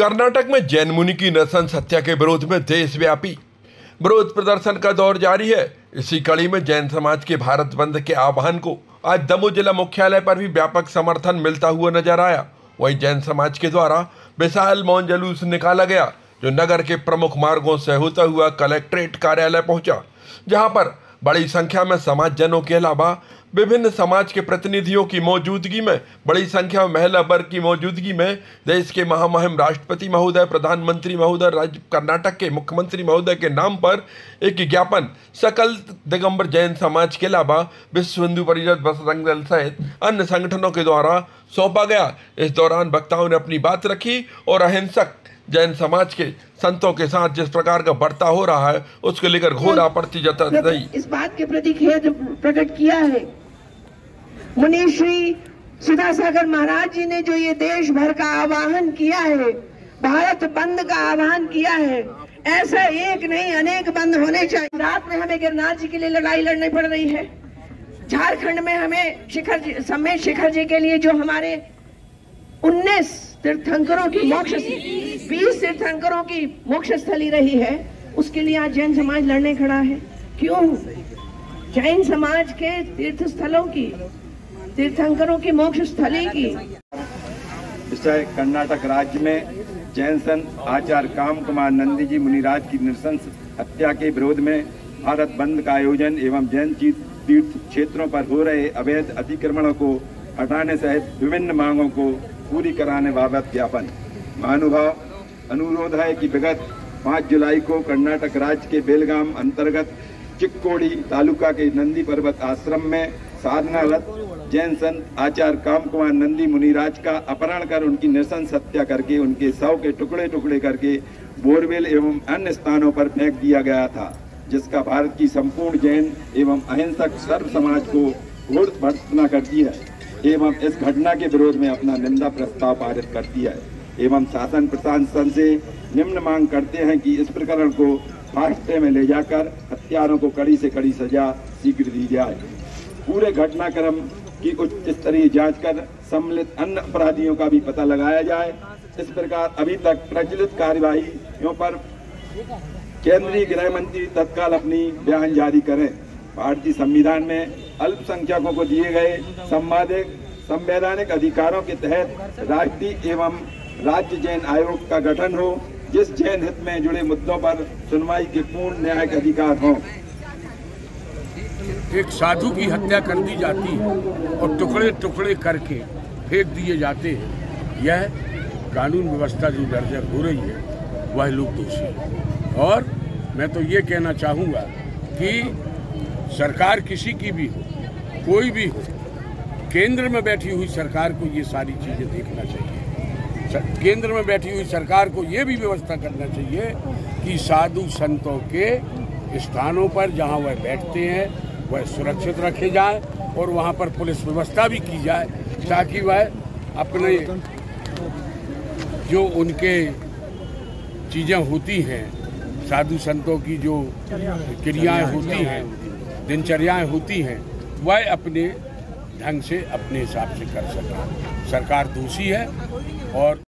कर्नाटक में जैन मुनि की नृशंस हत्या के विरोध में देशव्यापी विरोध प्रदर्शन का दौर जारी है। इसी कड़ी में जैन समाज के भारत बंद के आह्वान को आज दमोह जिला मुख्यालय पर भी व्यापक समर्थन मिलता हुआ नज़र आया। वहीं जैन समाज के द्वारा विशाल मौन जुलूस निकाला गया, जो नगर के प्रमुख मार्गों से होता हुआ कलेक्ट्रेट कार्यालय पहुँचा, जहाँ पर बड़ी संख्या में समाज जनों के अलावा विभिन्न समाज के प्रतिनिधियों की मौजूदगी में, बड़ी संख्या में महिला वर्ग की मौजूदगी में देश के महामहिम राष्ट्रपति महोदय, प्रधानमंत्री महोदय, राज्य कर्नाटक के मुख्यमंत्री महोदय के नाम पर एक ज्ञापन, सकल दिगंबर जैन समाज के अलावा विश्व हिंदू परिषद बजरंग दल सहित अन्य संगठनों के द्वारा सौंपा गया। इस दौरान वक्ताओं ने अपनी बात रखी और अहिंसक जैन समाज के संतों के साथ जिस प्रकार का बर्ता हो रहा है उसको लेकर घोर आपत्ति जता गई इस बात के प्रति खेद प्रकट किया है। मुनि श्री सुधासागर महाराज जी ने जो ये देश भर का आह्वान किया है भारत बंद का आह्वान किया है ऐसा एक नहीं अनेक बंद होने चाहिए। रात में हमें गिरनार जी के लिए लड़ाई लड़नी पड़ रही है। झारखंड में हमें शिखर जी समेत शिखर जी के लिए जो हमारे 19 तीर्थंकरों की मोक्ष बीस तीर्थंकरों की मोक्ष स्थली रही है। उसके लिए आज जैन समाज लड़ने खड़ा है। क्यों? जैन समाज के तीर्थ स्थलों की, तीर्थंकरों की मोक्ष स्थली की। विषय, कर्नाटक राज्य में जैन संत आचार्य काम कुमार नंदी जी मुनिराज की नृशंस हत्या के विरोध में भारत बंद का आयोजन एवं जैन तीर्थ क्षेत्रों पर हो रहे अवैध अतिक्रमणों को हटाने सहित विभिन्न मांगों को पूरी कराने बाबत ज्ञापन। महानुभाव, अनुरोध है कि विगत 5 जुलाई को कर्नाटक राज्य के बेलगाम अंतर्गत चिक्कोड़ी तालुका के नंदी पर्वत आश्रम में साधनारत जैन संत आचार्य काम कुमार नंदी मुनिराज का अपहरण कर उनकी नृशंस हत्या करके उनके शव के टुकड़े टुकड़े करके बोरवेल एवं अन्य स्थानों पर फेंक दिया गया था, जिसका भारत की संपूर्ण जैन एवं अहिंसक सर्व समाज को घोर भर्तना करती है। एवं इस घटना के विरोध में अपना निंदा प्रस्ताव पारित करती है। एवं शासन प्रशासन से निम्न मांग करते हैं कि इस प्रकरण को फास्टे में ले जाकर हत्यारों को कड़ी से कड़ी सजा शीघ्र दी जाए। पूरे घटनाक्रम की उच्च स्तरीय जाँच कर सम्मिलित अन्य अपराधियों का भी पता लगाया जाए। इस प्रकार अभी तक प्रचलित कार्यवाही पर केंद्रीय गृह मंत्री तत्काल अपनी बयान जारी करें। भारतीय संविधान में अल्पसंख्यकों को दिए गए संवादिक संवैधानिक अधिकारों के तहत राष्ट्रीय एवं राज्य जैन आयोग का गठन हो, जिस जैन हित में जुड़े मुद्दों पर सुनवाई के पूर्ण न्यायिक अधिकार हों। एक साधु की हत्या कर दी जाती है और टुकड़े टुकड़े करके फेंक दिए जाते हैं। यह कानून व्यवस्था जो दर्जा हो रही है, वह लोग दोषी और मैं तो ये कहना चाहूँगा कि सरकार किसी की भी हो, कोई भी हो, केंद्र में बैठी हुई सरकार को ये सारी चीज़ें देखना चाहिए। केंद्र में बैठी हुई सरकार को ये भी व्यवस्था करना चाहिए कि साधु संतों के स्थानों पर जहाँ वह बैठते हैं, वह सुरक्षित रखे जाए और वहाँ पर पुलिस व्यवस्था भी की जाए, ताकि वह अपने जो उनके चीज़ें होती हैं, साधु संतों की जो क्रियाएँ होती हैं दिनचर्याएँ होती हैं, वह अपने ढंग से अपने हिसाब से कर सकें। सरकार दोषी है और